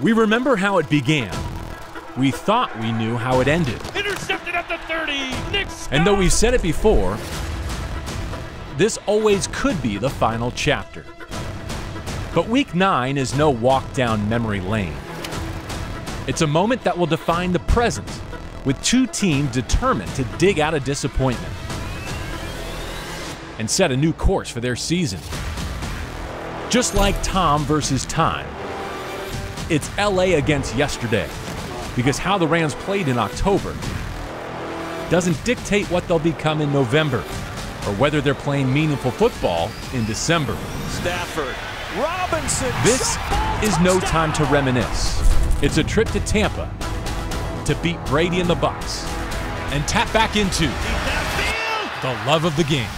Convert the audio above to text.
We remember how it began. We thought we knew how it ended. Intercepted at the 30. Nick Scott. And though we've said it before, this always could be the final chapter. But week nine is no walk down memory lane. It's a moment that will define the present, with two teams determined to dig out a disappointment and set a new course for their season. Just like Tom versus time, it's LA against yesterday, because how the Rams played in October doesn't dictate what they'll become in November or whether they're playing meaningful football in December. Stafford. Robinson. This is no time to reminisce. It's a trip to Tampa to beat Brady in the Bucs and tap back into the love of the game.